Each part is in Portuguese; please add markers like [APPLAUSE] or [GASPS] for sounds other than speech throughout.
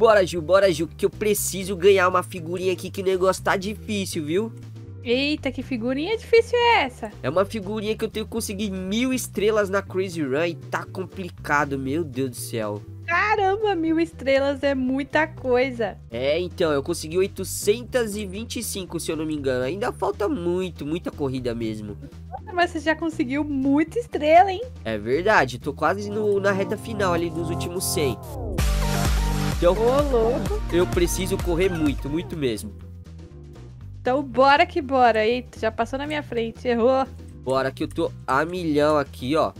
Bora, Ju, bora, Ju, que eu preciso ganhar uma figurinha aqui que o negócio tá difícil, viu? Eita, que figurinha difícil é essa? É uma figurinha que eu tenho que conseguir mil estrelas na Crazy Run e tá complicado, meu Deus do céu. Caramba, mil estrelas é muita coisa. É, então, eu consegui 825, se eu não me engano. Ainda falta muito, muita corrida mesmo. Nossa, mas você já conseguiu muita estrela, hein? É verdade, tô quase no, na reta final ali dos últimos 100. Então, Ô, eu preciso correr muito, muito mesmo. Então bora que bora. Eita, já passou na minha frente, errou. Bora que eu tô a milhão aqui, ó.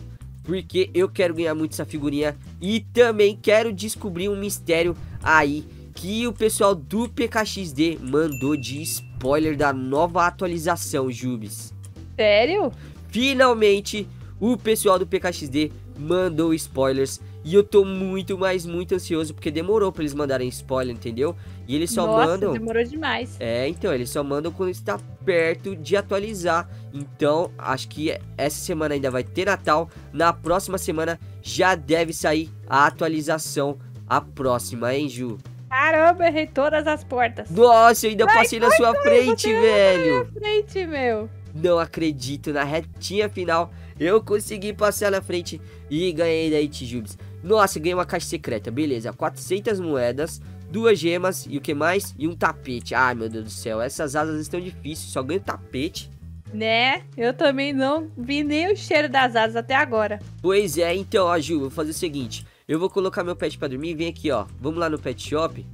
Porque eu quero ganhar muito essa figurinha. E também quero descobrir um mistério aí que o pessoal do PKXD mandou de spoiler da nova atualização, Jubes. Sério? Finalmente, o pessoal do PKXD mandou spoilers. E eu tô muito, mas muito ansioso, porque demorou pra eles mandarem spoiler, entendeu? E eles só Nossa, mandam... demorou demais. É, então, eles só mandam quando está perto de atualizar. Então, acho que essa semana ainda vai ter Natal. Na próxima semana já deve sair a atualização. A próxima, hein, Ju? Caramba, errei todas as portas. Nossa, eu ainda passei na sua frente, você velho. Frente, meu. Não acredito, na retinha final eu consegui passar na frente e ganhei daí, Tijubes. Nossa, ganhei uma caixa secreta, beleza. 400 moedas, duas gemas e o que mais? E um tapete. Ai, meu Deus do céu, essas asas estão difíceis, só ganho tapete. Né? Eu também não vi nem o cheiro das asas até agora. Pois é, então, ó, Ju, vou fazer o seguinte. Eu vou colocar meu pet pra dormir, vem aqui, ó. Vamos lá no pet shop.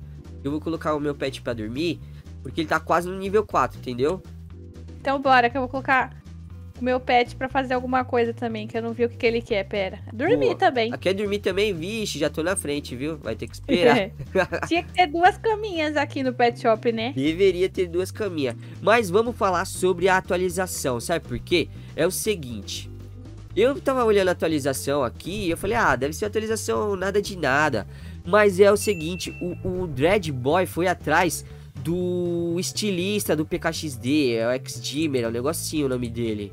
Eu vou colocar o meu pet pra dormir, porque ele tá quase no nível 4, entendeu? Então bora que eu vou colocar o meu pet pra fazer alguma coisa também, que eu não vi o que, que ele quer, pera. Dormir Boa. também. Quer dormir também? Vixe, já tô na frente, viu? Vai ter que esperar. [LAUGHS] Tinha que ter duas caminhas aqui no pet shop, né? Deveria ter duas caminhas. Mas vamos falar sobre a atualização, sabe por quê? É o seguinte. Eu tava olhando a atualização aqui e eu falei, ah, deve ser atualização nada de nada. Mas é o seguinte, o, o Dread Boy foi atrás do estilista do PKXD, é o X-Dimmer, é um negocinho o nome dele.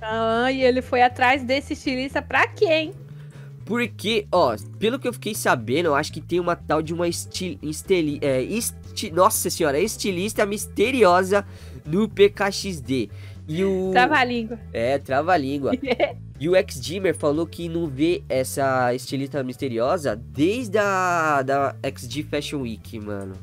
Ah, e ele foi atrás desse estilista pra quem? Porque, ó, pelo que eu fiquei sabendo, eu acho que tem uma tal de uma esti, esteli, é, esti, nossa senhora, estilista misteriosa no PKXD. E o. Trava-língua. É, trava-língua. [LAUGHS] E o X-Dimmer falou que não vê essa estilista misteriosa desde a da XG Fashion Week, mano.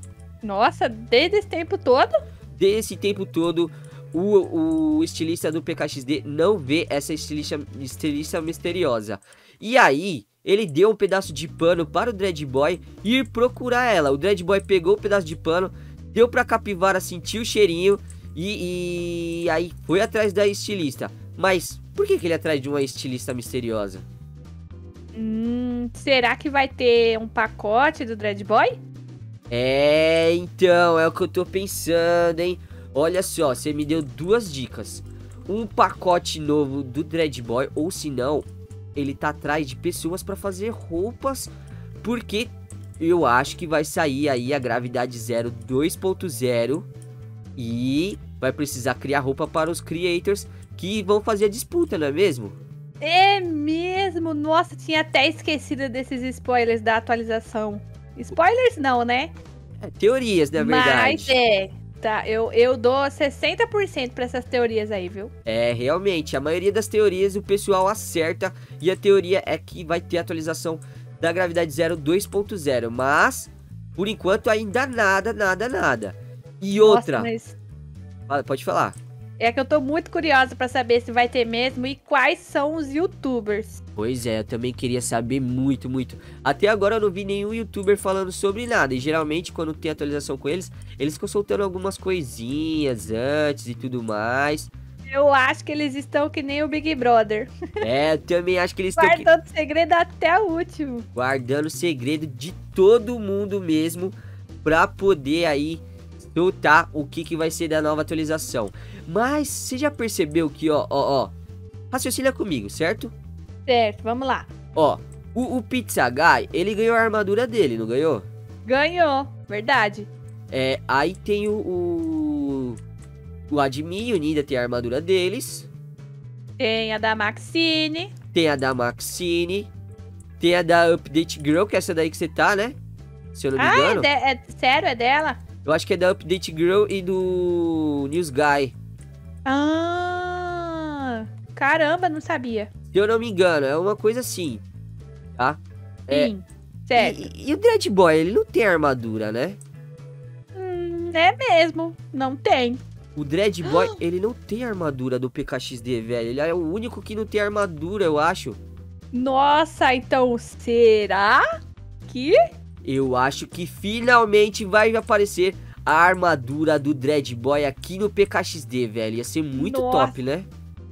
Nossa, desde esse tempo todo? Desse tempo todo, o, o estilista do PKXD não vê essa estilista, estilista misteriosa. E aí, ele deu um pedaço de pano para o Dread Boy ir procurar ela. O Dread Boy pegou o pedaço de pano, deu pra capivara sentir o cheirinho e, e aí foi atrás da estilista. Mas por que, que ele é atrás de uma estilista misteriosa? Hum, será que vai ter um pacote do Dread Boy? É, então, é o que eu tô pensando, hein? Olha só, você me deu duas dicas. Um pacote novo do Dread Boy, ou se não, ele tá atrás de pessoas pra fazer roupas, porque eu acho que vai sair aí a Gravidade Zero 2.0 e vai precisar criar roupa para os creators que vão fazer a disputa, não é mesmo? É mesmo? Nossa, tinha até esquecido desses spoilers da atualização. Spoilers não, né? É, teorias, na verdade. Mas é. Tá, eu, eu dou 60% pra essas teorias aí, viu? É, realmente, a maioria das teorias o pessoal acerta e a teoria é que vai ter atualização da Gravidade Zero 2.0, mas por enquanto ainda nada, nada, nada. E outra, Nossa, mas Fala, pode falar. É que eu tô muito curiosa pra saber se vai ter mesmo e quais são os youtubers. Pois é, eu também queria saber muito, muito. Até agora eu não vi nenhum youtuber falando sobre nada. E geralmente, quando tem atualização com eles, eles ficam soltando algumas coisinhas antes e tudo mais. Eu acho que eles estão que nem o Big Brother. [LAUGHS] É, eu também acho que eles estão que- Guardando segredo até o último. guardando o segredo de todo mundo mesmo. Pra poder aí soltar o que, que vai ser da nova atualização. Mas você já percebeu que, ó, ó, ó. Raciocina comigo, certo? Certo, vamos lá. Ó, o, o Pizza Guy, ele ganhou a armadura dele, não ganhou? Ganhou, verdade. É, aí tem o. O, o Admin e o Nida tem a armadura deles. Tem a da Maxine. Tem a da Maxine. Tem a da Update Girl, que é essa daí que você tá, né? se eu não me Ah, é, engano. de- é sério? É dela? Eu acho que é da Update Girl e do News Guy. Ah, caramba, não sabia. Se eu não me engano, é uma coisa assim, tá? É. Sim, sério. E, e o Dread Boy, ele não tem armadura, né? Hum, é mesmo, não tem. O Dread Boy, [GASPS] ele não tem armadura do PKXD, velho. Ele é o único que não tem armadura, eu acho. Nossa, então será que? Eu acho que finalmente vai aparecer a armadura do Dread Boy aqui no PKXD, velho. Ia ser muito Nossa. top, né?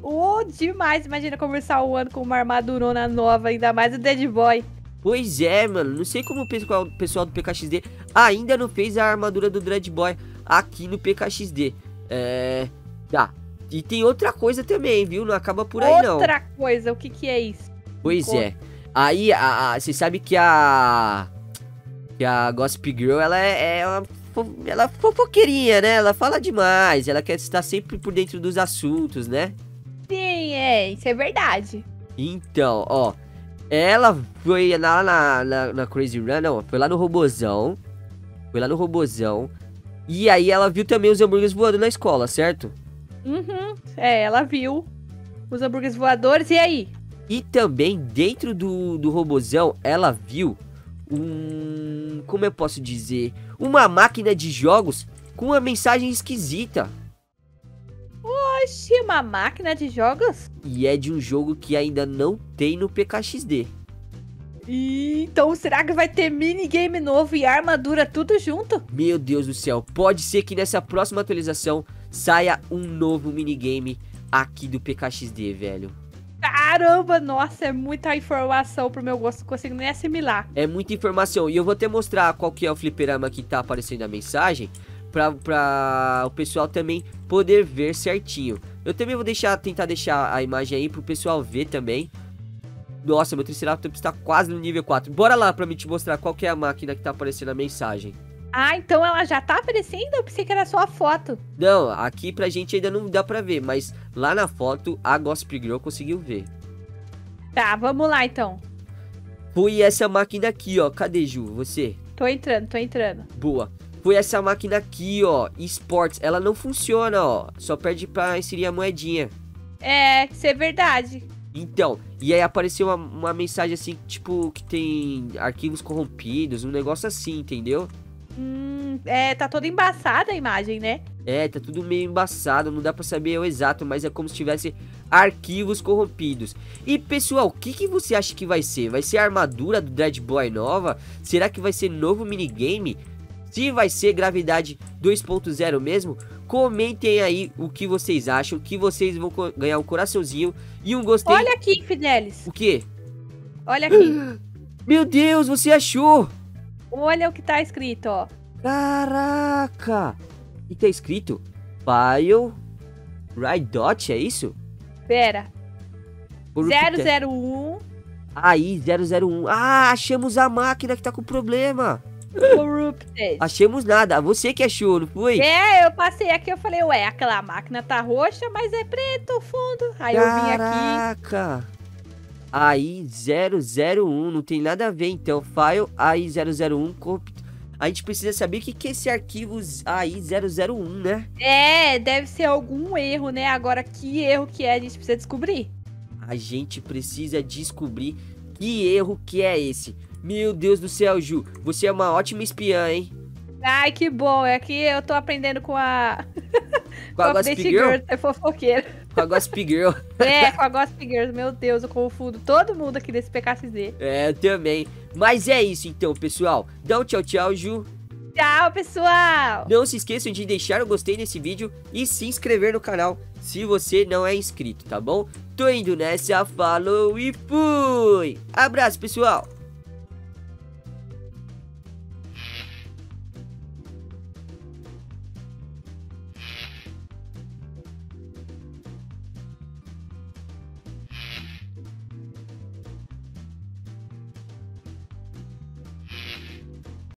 Oh, demais. Imagina começar o ano com uma armadurona nova, ainda mais o Dead Boy. Pois é, mano. Não sei como o pessoal, do PKXD ainda não fez a armadura do Dread Boy aqui no PKXD. É. Tá. E tem outra coisa também, viu? Não acaba por aí, não. Outra coisa, o que que é isso? Pois é. Aí, você sabe que a. Que a Gossip Girl, ela é, é uma. Ela é fofoqueirinha, né? Ela fala demais. Ela quer estar sempre por dentro dos assuntos, né? Sim, é, isso é verdade. Então, ó. Ela foi lá na, na, na Crazy Run, não, foi lá no Robozão. Foi lá no Robozão. E aí ela viu também os hambúrgueres voando na escola, certo? Uhum. É, ela viu os hambúrgueres voadores e aí? E também dentro do, do Robozão, ela viu um. Como eu posso dizer? Uma máquina de jogos com uma mensagem esquisita. Oxi, uma máquina de jogos? E é de um jogo que ainda não tem no PKXD. Então será que vai ter minigame novo e armadura tudo junto? Meu Deus do céu, pode ser que nessa próxima atualização saia um novo minigame aqui do PKXD, velho. Caramba, nossa, é muita informação pro meu gosto, não consigo nem assimilar. É muita informação. E eu vou até mostrar qual que é o fliperama que tá aparecendo a mensagem. Pra, pra o pessoal também poder ver certinho. Eu também vou deixar, tentar deixar a imagem aí pro pessoal ver também. Nossa, meu Triceratops tá quase no nível 4. Bora lá pra me te mostrar qual que é a máquina que tá aparecendo a mensagem. Ah, então ela já tá aparecendo? Eu pensei que era só a foto. Não, aqui pra gente ainda não dá pra ver, mas lá na foto a Gossip Girl conseguiu ver. Tá, vamos lá então. Foi essa máquina aqui, ó. Cadê, Ju? Você? Tô entrando, tô entrando. Boa. Foi essa máquina aqui, ó. Esports. Ela não funciona, ó. Só perde pra inserir a moedinha. É, isso é verdade. Então, e aí apareceu uma, uma mensagem assim, tipo, que tem arquivos corrompidos, um negócio assim, entendeu? Hum, é, tá toda embaçada a imagem, né? É, tá tudo meio embaçado, não dá pra saber o exato, mas é como se tivesse arquivos corrompidos. E pessoal, o que, que você acha que vai ser? Vai ser a armadura do Dread Boy nova? Será que vai ser novo minigame? Se vai ser gravidade 2.0 mesmo? Comentem aí o que vocês acham, que vocês vão ganhar um coraçãozinho e um gostei. Olha aqui, Fidelis. O quê? Olha aqui. [GASPS] Meu Deus, você achou? Olha o que tá escrito, ó. Caraca! E tá escrito File Right Dot, é isso? Pera. Corrupted. 001 Aí, 001. Ah, achamos a máquina que tá com problema. Corrupted. Achamos nada. Você que achou, não foi? É, eu passei aqui, eu falei, ué, aquela máquina tá roxa, mas é preto o fundo. Aí eu vim aqui. Caraca. Aí, 001. Não tem nada a ver, então. File aí 001. corrupt- A gente precisa saber o que, que é esse arquivo aí 001, né? É, deve ser algum erro, né? Agora, que erro que é, a gente precisa descobrir. A gente precisa descobrir que erro que é esse. Meu Deus do céu, Ju. Você é uma ótima espiã, hein? Ai, que bom. É que eu tô aprendendo com a. Com a [LAUGHS] Update Gossip Girl? é fofoqueira. Com a Gossip Girl. [LAUGHS] É, com a Gossip Girls. Meu Deus, eu confundo todo mundo aqui desse PKCZ. É, eu também. Mas é isso então, pessoal. Dá um tchau, tchau, Ju. Tchau, pessoal! Não se esqueçam de deixar o gostei nesse vídeo e se inscrever no canal se você não é inscrito, tá bom? Tô indo nessa, falou e fui! Abraço, pessoal!